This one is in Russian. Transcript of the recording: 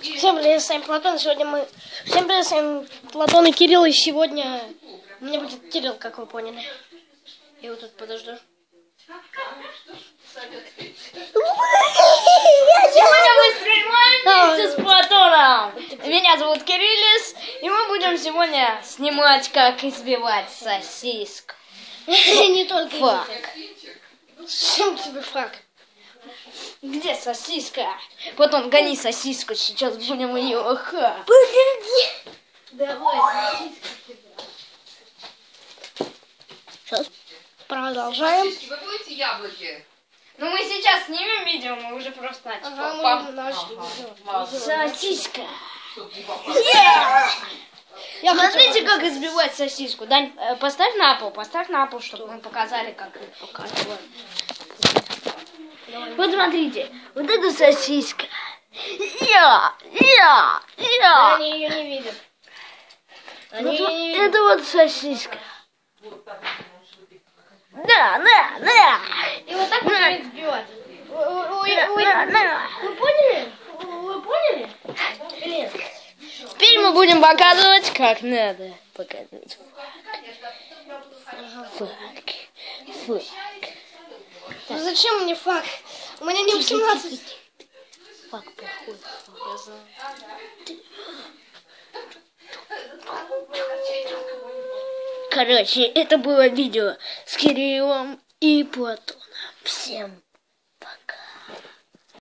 Всем привет, с вами Платон. Сегодня мы... Всем привет, с вами Платон и Кирилл. И сегодня... У меня будет Кирилл, как вы поняли. Я вот тут подожду. Сегодня мы стримаем вместе с Платоном. Меня зовут Кириллис, и мы будем сегодня снимать, как избивать сосиску. Не только Фак. Всем тебе фраг. Где сосиска? Потом гони сосиску, сейчас будем ее ха. Подожди. Давай. Сейчас. Продолжаем. Вы будете яблоки? Ну мы сейчас снимем видео, мы уже просто начали. Ага, мы начали. Сосиска. Чтоб не попасть. Я Смотрите, как избивать сосиску. Дань, э, поставь на пол, поставь на пол, чтобы мы показали, как их показывают. Вот смотрите, вот это сосиска. Я, я, я. Они ее не видят. Они Вот, вот не видят. это вот сосиска. Да, да, да. И вот так вы- вы- Да, вы- да, да. Вы поняли? Вы поняли? Или нет? Теперь мы будем показывать, как надо показывать. Фак. Фак. Ну зачем мне фак? У меня не 18. Фак плохой. Я знаю. Короче, это было видео с Кириллом и Платоном. Всем